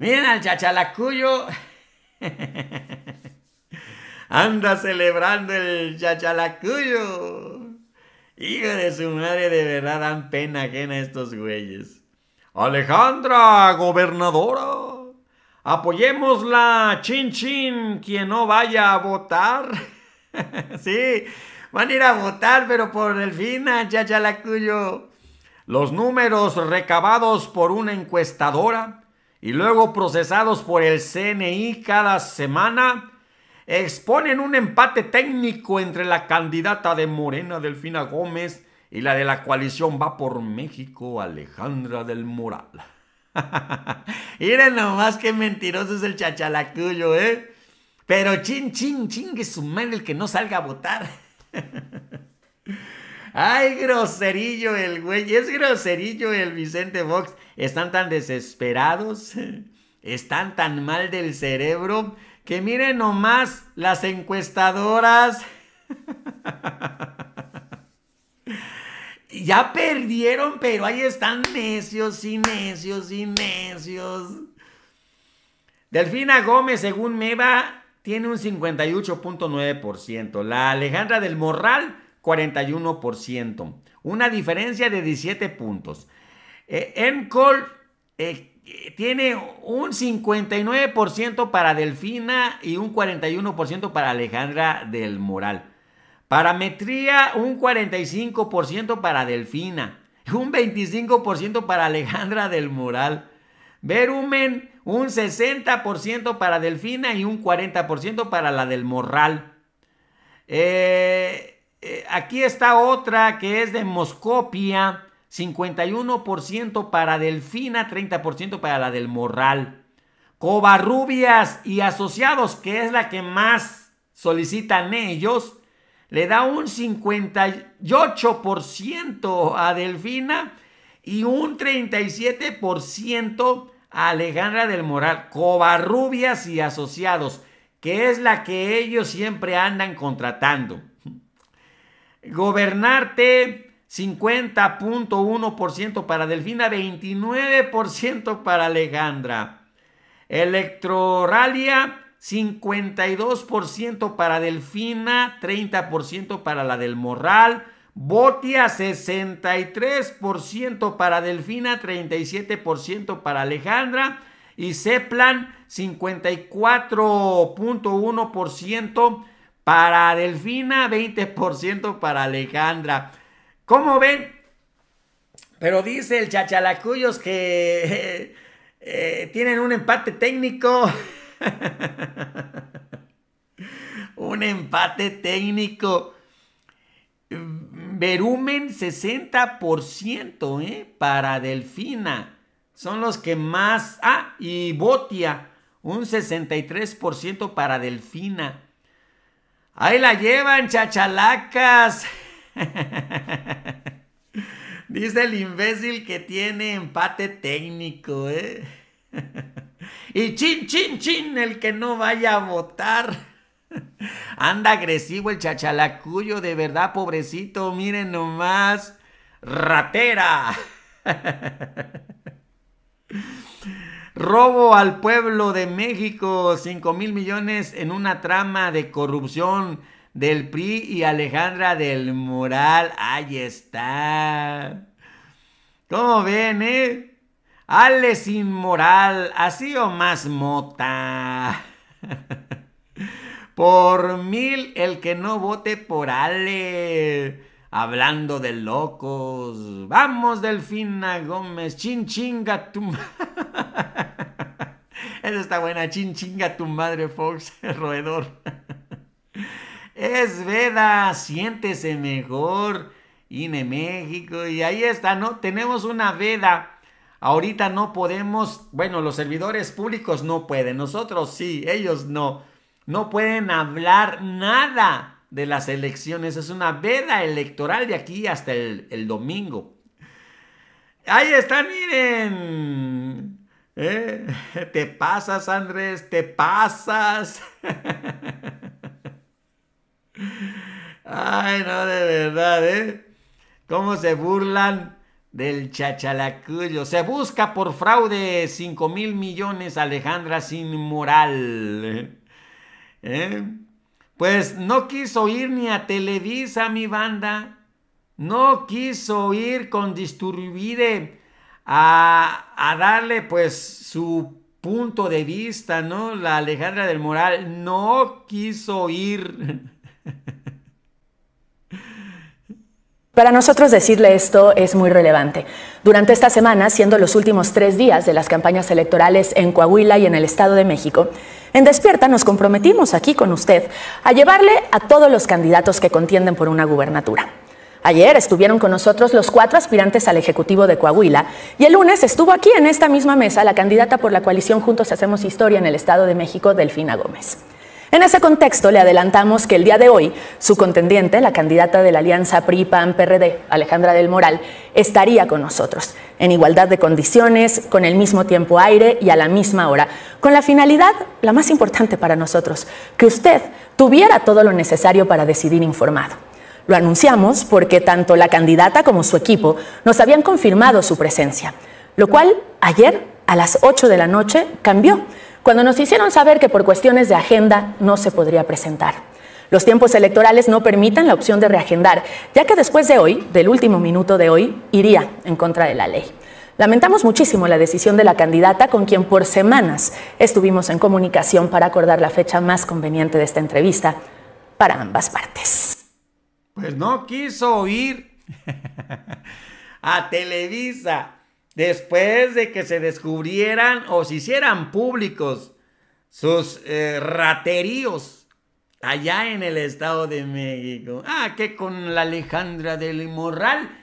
Miren al chachalacuyo. Anda celebrando el chachalacuyo. Hijo de su madre, de verdad dan pena ajena estos güeyes. Alejandra, gobernadora. Apoyémosla, chin chin, quien no vaya a votar. sí, van a ir a votar, pero por Delfina, chachalacuyo. Los números recabados por una encuestadora y luego procesados por el CNI cada semana exponen un empate técnico entre la candidata de Morena, Delfina Gómez, y la de la coalición Va por México, Alejandra del Moral. Miren nomás qué mentiroso es el chachalacuyo, ¿eh? Pero chin, chin, chingue su madre el que no salga a votar. Ay, groserillo el güey. Es groserillo el Vicente Vox. Están tan desesperados. Están tan mal del cerebro. Que miren nomás las encuestadoras. ya perdieron, pero ahí están necios y necios y necios. Delfina Gómez, según Meva, tiene un 58.9%. La Alejandra del Morral, 41%. Una diferencia de 17 puntos. Eh, Encol eh, tiene un 59% para Delfina y un 41% para Alejandra del Moral. Parametría, un 45% para Delfina, un 25% para Alejandra del Moral. Verumen, un 60% para Delfina y un 40% para la del Morral. Eh, eh, aquí está otra que es de Moscopia, 51% para Delfina, 30% para la del Morral. Covarrubias y asociados, que es la que más solicitan ellos, le da un 58% a Delfina y un 37% a Alejandra del Moral. Covarrubias y asociados, que es la que ellos siempre andan contratando. Gobernarte 50.1% para Delfina, 29% para Alejandra. Electroralia 52% para Delfina, 30% para la del Morral. Botia 63% para Delfina, 37% para Alejandra. Y Ceplan 54.1% para Delfina, 20% para Alejandra. ¿Cómo ven? Pero dice el Chachalacuyos que eh, tienen un empate técnico. un empate técnico. Verumen 60% ¿eh? para Delfina. Son los que más... Ah, y Botia, un 63% para Delfina. Ahí la llevan, chachalacas. Dice el imbécil que tiene empate técnico, ¿eh? y chin, chin, chin, el que no vaya a votar. Anda agresivo el chachalacuyo, de verdad, pobrecito, miren nomás. Ratera. Robo al pueblo de México, 5 mil millones en una trama de corrupción del PRI y Alejandra del Moral. Ahí está. ¿Cómo ven, eh? Ale sin moral, así o más mota. por mil el que no vote por Ale. Hablando de locos. Vamos, Delfina Gómez. Chin chinga tu. Esa está buena. Chin chinga tu madre, Fox, roedor. es Veda. Siéntese mejor. INE México. Y ahí está, ¿no? Tenemos una veda. Ahorita no podemos. Bueno, los servidores públicos no pueden. Nosotros sí. Ellos no. No pueden hablar nada de las elecciones. Es una veda electoral de aquí hasta el, domingo. Ahí está, miren. ¿Eh? Te pasas, Andrés, te pasas. Ay, no, de verdad, ¿eh? Cómo se burlan del chachalacuyo. Se busca por fraude 5 mil millones Alejandra sin moral. ¿Eh? Pues no quiso ir ni a Televisa, mi banda. No quiso ir con Disturbide a, darle pues su punto de vista, ¿no? La Alejandra del Moral no quiso ir. Para nosotros decirle esto es muy relevante. Durante esta semana, siendo los últimos tres días de las campañas electorales en Coahuila y en el Estado de México, en Despierta nos comprometimos aquí con usted a llevarle a todos los candidatos que contienden por una gubernatura. Ayer estuvieron con nosotros los cuatro aspirantes al Ejecutivo de Coahuila y el lunes estuvo aquí en esta misma mesa la candidata por la coalición Juntos Hacemos Historia en el Estado de México, Delfina Gómez. En ese contexto, le adelantamos que el día de hoy, su contendiente, la candidata de la alianza PRI-PAN-PRD, Alejandra del Moral, estaría con nosotros, en igualdad de condiciones, con el mismo tiempo aire y a la misma hora, con la finalidad, la más importante para nosotros, que usted tuviera todo lo necesario para decidir informado. Lo anunciamos porque tanto la candidata como su equipo nos habían confirmado su presencia, lo cual ayer a las 8 de la noche cambió cuando nos hicieron saber que por cuestiones de agenda no se podría presentar. Los tiempos electorales no permitan la opción de reagendar, ya que después de hoy, del último minuto de hoy, iría en contra de la ley. Lamentamos muchísimo la decisión de la candidata con quien por semanas estuvimos en comunicación para acordar la fecha más conveniente de esta entrevista para ambas partes. Pues no quiso ir a Televisa después de que se descubrieran o se hicieran públicos sus eh, rateríos allá en el Estado de México. Ah, que con la Alejandra del Morral